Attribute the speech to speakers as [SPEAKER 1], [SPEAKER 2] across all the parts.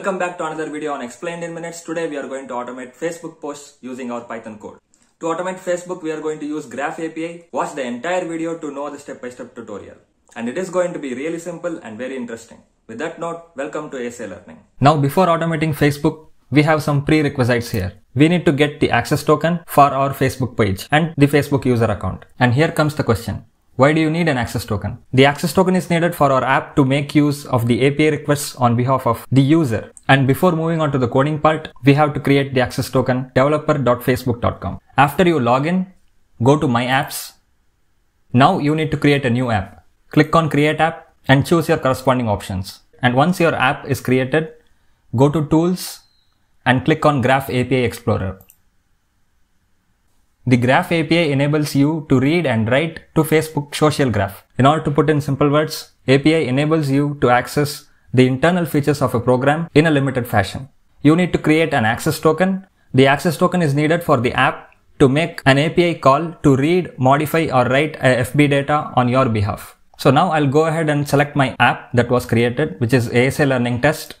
[SPEAKER 1] Welcome back to another video on Explained in Minutes. Today we are going to automate Facebook posts using our Python code. To automate Facebook, we are going to use Graph API. Watch the entire video to know the step-by-step tutorial. And it is going to be really simple and very interesting. With that note, welcome to ASA Learning. Now before automating Facebook, we have some prerequisites here. We need to get the access token for our Facebook page and the Facebook user account. And here comes the question. Why do you need an access token? The access token is needed for our app to make use of the API requests on behalf of the user. And before moving on to the coding part, we have to create the access token developer.facebook.com. After you log in, go to My Apps. Now you need to create a new app. Click on Create App and choose your corresponding options. And once your app is created, go to Tools and click on Graph API Explorer. The Graph API enables you to read and write to Facebook social graph. In order to put in simple words, API enables you to access the internal features of a program in a limited fashion. You need to create an access token. The access token is needed for the app to make an API call to read, modify or write a FB data on your behalf. So now I'll go ahead and select my app that was created, which is ASA Learning Test.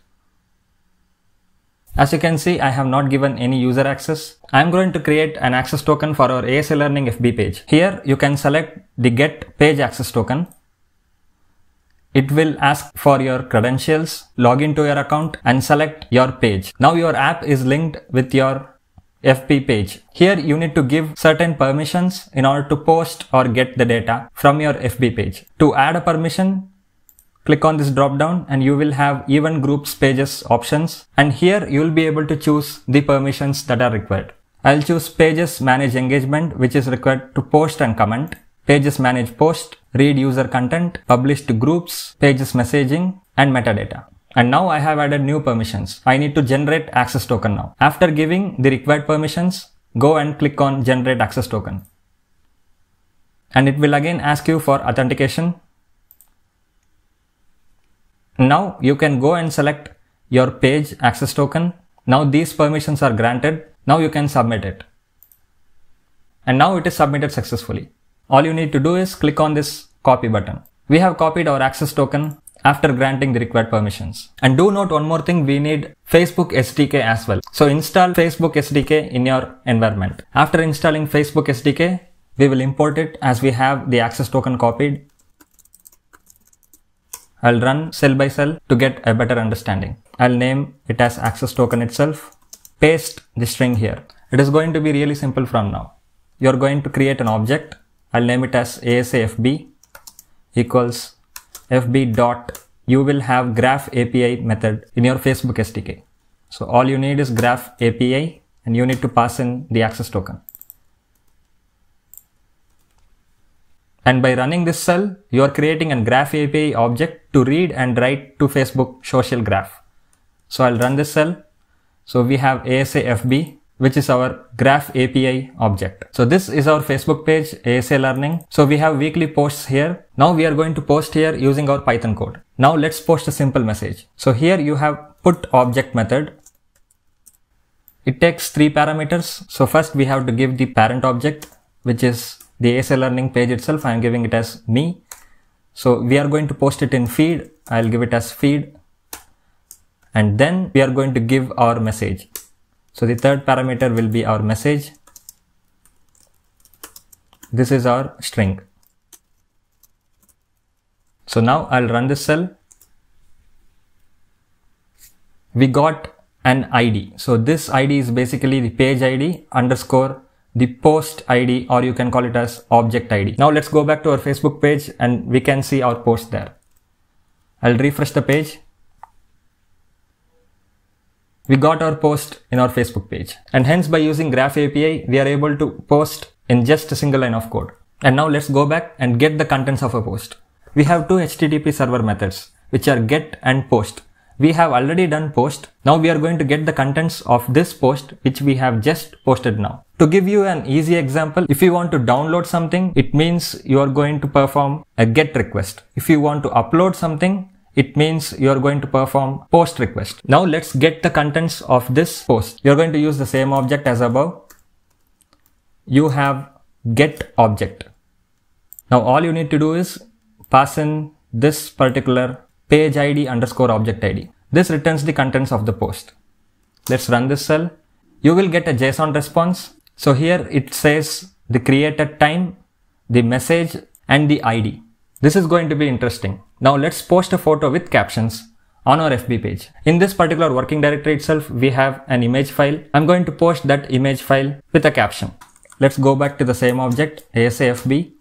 [SPEAKER 1] As you can see, I have not given any user access. I'm going to create an access token for our ASA Learning FB page. Here you can select the get page access token. It will ask for your credentials, log into your account and select your page. Now your app is linked with your FB page. Here you need to give certain permissions in order to post or get the data from your FB page. To add a permission, Click on this drop down and you will have event groups pages options and here you will be able to choose the permissions that are required. I'll choose pages manage engagement which is required to post and comment, pages manage post, read user content, publish to groups, pages messaging and metadata. And now I have added new permissions. I need to generate access token now. After giving the required permissions, go and click on generate access token. And it will again ask you for authentication now you can go and select your page access token. Now these permissions are granted. Now you can submit it. And now it is submitted successfully. All you need to do is click on this copy button. We have copied our access token after granting the required permissions. And do note one more thing, we need Facebook SDK as well. So install Facebook SDK in your environment. After installing Facebook SDK, we will import it as we have the access token copied I'll run cell by cell to get a better understanding. I'll name it as access token itself. Paste the string here. It is going to be really simple from now. You're going to create an object. I'll name it as ASAFB equals FB dot. You will have graph API method in your Facebook SDK. So all you need is graph API and you need to pass in the access token. And by running this cell, you are creating a graph API object to read and write to Facebook social graph. So I'll run this cell. So we have ASAFB, which is our graph API object. So this is our Facebook page, ASA Learning. So we have weekly posts here. Now we are going to post here using our Python code. Now let's post a simple message. So here you have put object method. It takes three parameters. So first we have to give the parent object, which is the ASA learning page itself, I am giving it as me. So we are going to post it in feed. I'll give it as feed. And then we are going to give our message. So the third parameter will be our message. This is our string. So now I'll run this cell. We got an ID. So this ID is basically the page ID underscore the post ID or you can call it as object ID. Now let's go back to our Facebook page and we can see our post there. I'll refresh the page. We got our post in our Facebook page and hence by using Graph API, we are able to post in just a single line of code. And now let's go back and get the contents of a post. We have two HTTP server methods, which are get and post we have already done post. Now we are going to get the contents of this post which we have just posted now. To give you an easy example, if you want to download something, it means you are going to perform a get request. If you want to upload something, it means you are going to perform post request. Now let's get the contents of this post. You're going to use the same object as above. You have get object. Now all you need to do is pass in this particular page id underscore object id. This returns the contents of the post. Let's run this cell. You will get a JSON response. So here it says the created time, the message and the ID. This is going to be interesting. Now let's post a photo with captions on our FB page. In this particular working directory itself, we have an image file. I'm going to post that image file with a caption. Let's go back to the same object, ASAFB.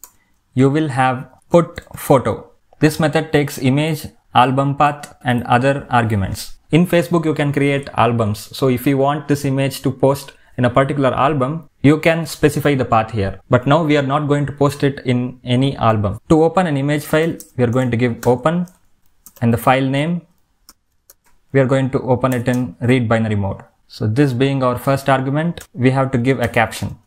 [SPEAKER 1] You will have put photo. This method takes image, album path and other arguments. In Facebook, you can create albums. So if you want this image to post in a particular album, you can specify the path here. But now we are not going to post it in any album. To open an image file, we are going to give open and the file name we are going to open it in read binary mode. So this being our first argument, we have to give a caption.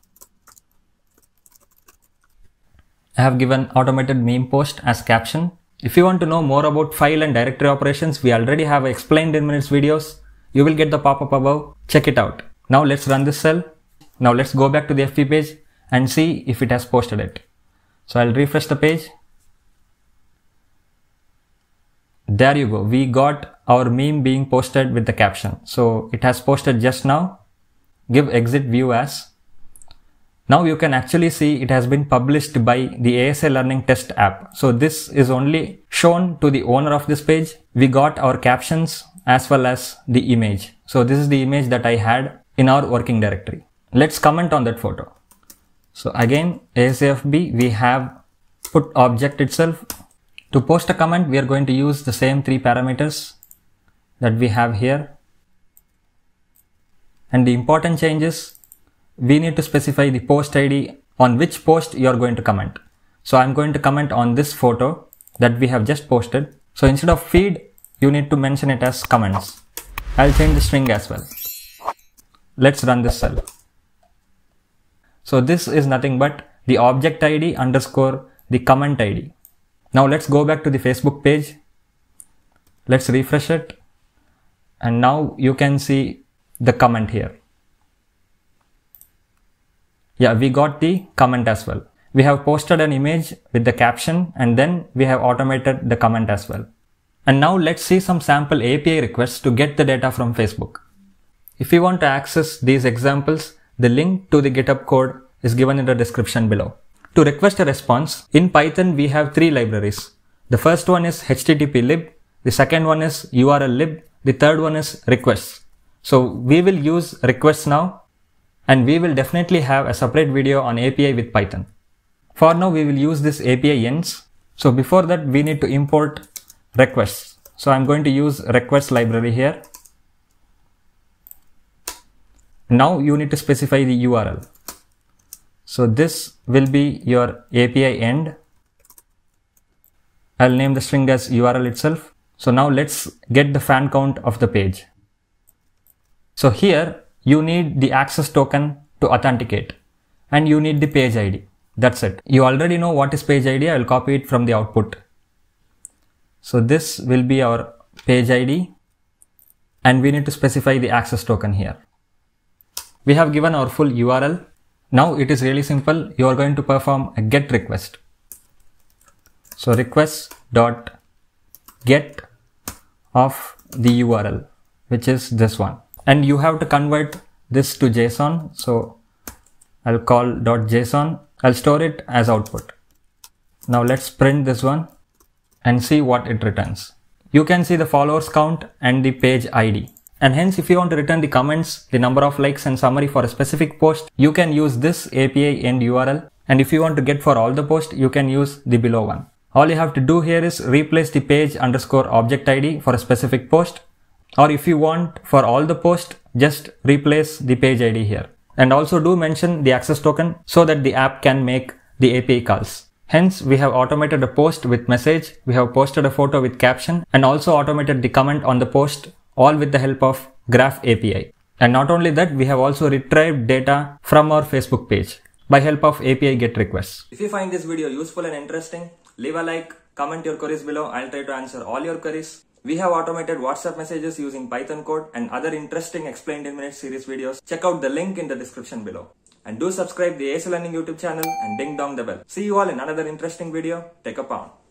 [SPEAKER 1] I have given automated meme post as caption. If you want to know more about file and directory operations, we already have explained in minutes videos. You will get the pop-up above. Check it out. Now let's run this cell. Now let's go back to the FB page and see if it has posted it. So I'll refresh the page. There you go. We got our meme being posted with the caption. So it has posted just now. Give exit view as. Now you can actually see it has been published by the ASA Learning Test app. So this is only shown to the owner of this page. We got our captions as well as the image. So this is the image that I had in our working directory. Let's comment on that photo. So again, ASAFB, we have put object itself. To post a comment, we are going to use the same three parameters that we have here. And the important change is we need to specify the post ID on which post you are going to comment. So I'm going to comment on this photo that we have just posted. So instead of feed, you need to mention it as comments. I'll change the string as well. Let's run this cell. So this is nothing but the object ID underscore the comment ID. Now let's go back to the Facebook page. Let's refresh it and now you can see the comment here. Yeah, we got the comment as well. We have posted an image with the caption and then we have automated the comment as well. And now let's see some sample API requests to get the data from Facebook. If you want to access these examples, the link to the GitHub code is given in the description below. To request a response, in Python we have three libraries. The first one is http lib, the second one is url lib, the third one is requests. So we will use requests now and we will definitely have a separate video on API with Python. For now we will use this API ends. So before that we need to import requests. So I'm going to use requests library here. Now you need to specify the URL. So this will be your API end. I'll name the string as URL itself. So now let's get the fan count of the page. So here you need the access token to authenticate and you need the page ID. That's it. You already know what is page ID. I will copy it from the output. So this will be our page ID and we need to specify the access token here. We have given our full URL. Now it is really simple. You are going to perform a get request. So request dot get of the URL, which is this one. And you have to convert this to JSON. So I'll call dot .json. I'll store it as output. Now let's print this one and see what it returns. You can see the followers count and the page ID. And hence, if you want to return the comments, the number of likes and summary for a specific post, you can use this API end URL. And if you want to get for all the posts, you can use the below one. All you have to do here is replace the page underscore object ID for a specific post. Or if you want for all the post, just replace the page ID here. And also do mention the access token so that the app can make the API calls. Hence, we have automated a post with message, we have posted a photo with caption, and also automated the comment on the post, all with the help of Graph API. And not only that, we have also retrieved data from our Facebook page by help of API GET requests.
[SPEAKER 2] If you find this video useful and interesting, Leave a like, comment your queries below. I'll try to answer all your queries. We have automated WhatsApp messages using Python code and other interesting explained in minutes series videos. Check out the link in the description below. And do subscribe the ASA Learning YouTube channel and ding dong the bell. See you all in another interesting video. Take a pound.